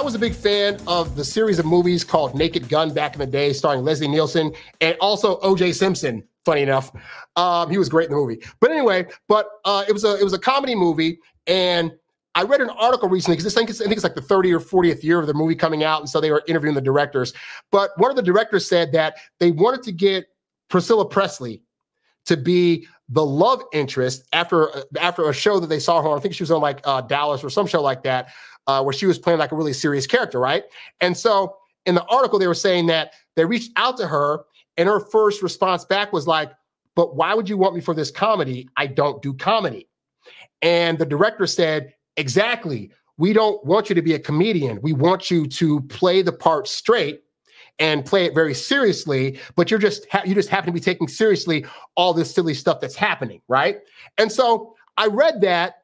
I was a big fan of the series of movies called Naked Gun back in the day, starring Leslie Nielsen and also O.J. Simpson. Funny enough, um, he was great in the movie. But anyway, but uh, it was a it was a comedy movie, and I read an article recently because I think, it's, I think it's like the 30 or 40th year of the movie coming out. And so they were interviewing the directors. But one of the directors said that they wanted to get Priscilla Presley to be the love interest after after a show that they saw her on. I think she was on like uh, Dallas or some show like that, uh, where she was playing like a really serious character, right? And so in the article, they were saying that they reached out to her, and her first response back was like, "But why would you want me for this comedy? I don't do comedy." And the director said, Exactly. We don't want you to be a comedian. We want you to play the part straight and play it very seriously, but you're just you just happen to be taking seriously all this silly stuff that's happening, right? And so I read that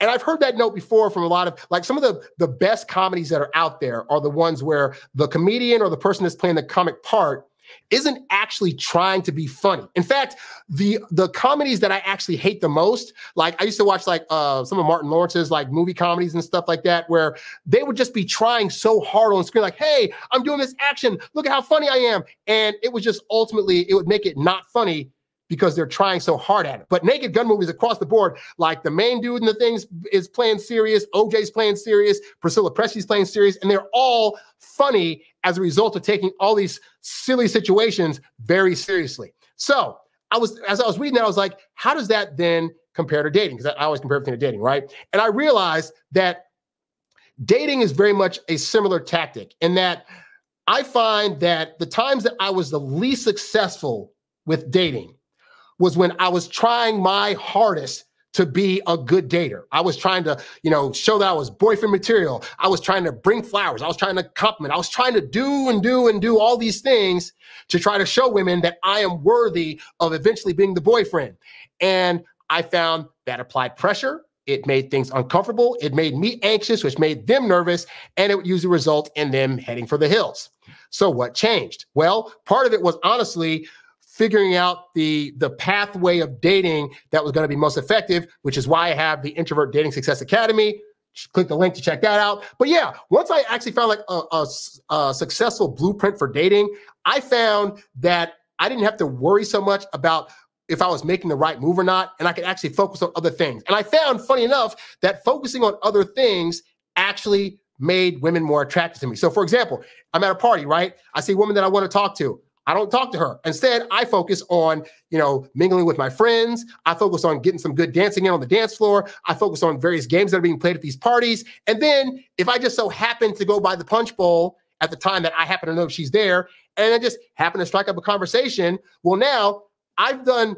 and I've heard that note before from a lot of like some of the the best comedies that are out there are the ones where the comedian or the person that's playing the comic part isn't actually trying to be funny. In fact, the the comedies that I actually hate the most, like I used to watch like uh some of Martin Lawrence's like movie comedies and stuff like that, where they would just be trying so hard on screen, like, hey, I'm doing this action, look at how funny I am. And it was just ultimately it would make it not funny because they're trying so hard at it. But Naked Gun movies across the board, like the main dude in the things is playing serious, OJ's playing serious, Priscilla Presley's playing serious, and they're all funny as a result of taking all these silly situations very seriously. So I was, as I was reading that, I was like, how does that then compare to dating? Because I always compare everything to dating, right? And I realized that dating is very much a similar tactic in that I find that the times that I was the least successful with dating was when I was trying my hardest to be a good dater. I was trying to, you know, show that I was boyfriend material. I was trying to bring flowers. I was trying to compliment. I was trying to do and do and do all these things to try to show women that I am worthy of eventually being the boyfriend. And I found that applied pressure. It made things uncomfortable. It made me anxious, which made them nervous, and it would usually result in them heading for the hills. So what changed? Well, part of it was honestly figuring out the the pathway of dating that was going to be most effective, which is why I have the Introvert Dating Success Academy. Click the link to check that out. But yeah, once I actually found like a, a, a successful blueprint for dating, I found that I didn't have to worry so much about if I was making the right move or not, and I could actually focus on other things. And I found, funny enough, that focusing on other things actually made women more attractive to me. So, for example, I'm at a party, right? I see a woman that I want to talk to. I don't talk to her. Instead, I focus on, you know, mingling with my friends. I focus on getting some good dancing in on the dance floor. I focus on various games that are being played at these parties. And then if I just so happen to go by the punch bowl at the time that I happen to know she's there, and I just happen to strike up a conversation, well, now I've done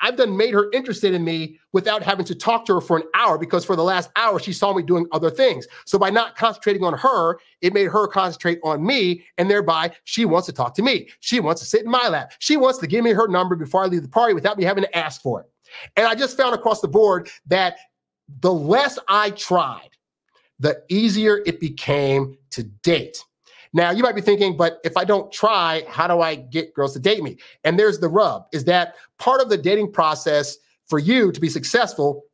I've done made her interested in me without having to talk to her for an hour because for the last hour she saw me doing other things. So by not concentrating on her, it made her concentrate on me, and thereby she wants to talk to me. She wants to sit in my lap. She wants to give me her number before I leave the party without me having to ask for it. And I just found across the board that the less I tried, the easier it became to date. Now, you might be thinking, but if I don't try, how do I get girls to date me? And there's the rub is that part of the dating process for you to be successful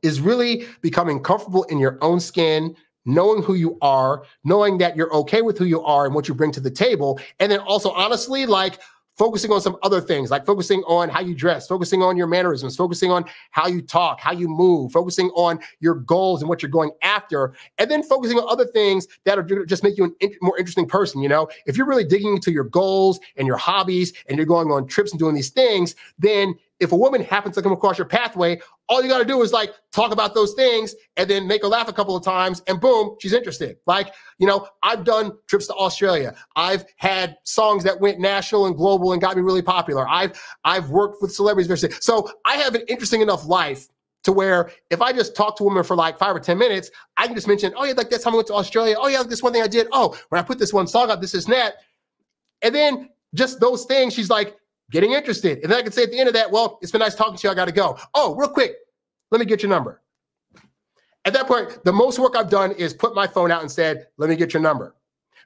is really becoming comfortable in your own skin, knowing who you are, knowing that you're okay with who you are and what you bring to the table. And then also, honestly, like, focusing on some other things like focusing on how you dress, focusing on your mannerisms, focusing on how you talk, how you move, focusing on your goals and what you're going after, and then focusing on other things that are just make you a in- more interesting person. You know, if you're really digging into your goals and your hobbies and you're going on trips and doing these things, then if a woman happens to come across your pathway, all you got to do is like talk about those things and then make her laugh a couple of times and boom, she's interested. Like, you know, I've done trips to Australia. I've had songs that went national and global and got me really popular. I've I've worked with celebrities. So I have an interesting enough life to where if I just talk to a woman for like five or 10 minutes, I can just mention, oh yeah, like that time I went to Australia. Oh yeah, this one thing I did. Oh, when I put this one song up, this is that. And then just those things, she's like, getting interested. And then I can say at the end of that, well, it's been nice talking to you. I got to go. Oh, real quick, let me get your number. At that point, the most work I've done is put my phone out and said, let me get your number.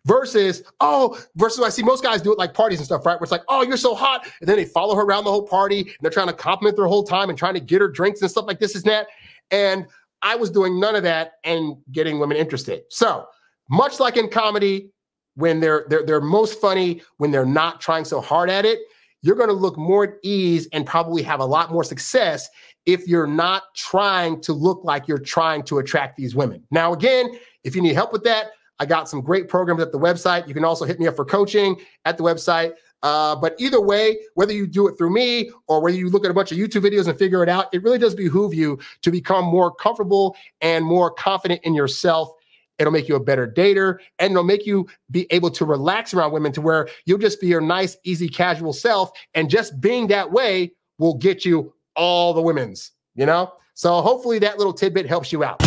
Versus, oh, versus I see most guys do it like parties and stuff, right? Where it's like, oh, you're so hot. And then they follow her around the whole party and they're trying to compliment her whole time and trying to get her drinks and stuff like this and that. And I was doing none of that and getting women interested. So much like in comedy, when they're they're they're most funny when they're not trying so hard at it, you're going to look more at ease and probably have a lot more success if you're not trying to look like you're trying to attract these women. Now, again, if you need help with that, I got some great programs at the website. You can also hit me up for coaching at the website. Uh, but either way, whether you do it through me or whether you look at a bunch of YouTube videos and figure it out, it really does behoove you to become more comfortable and more confident in yourself It'll make you a better dater and it'll make you be able to relax around women to where you'll just be your nice, easy, casual self. And just being that way will get you all the women's, you know? So hopefully that little tidbit helps you out.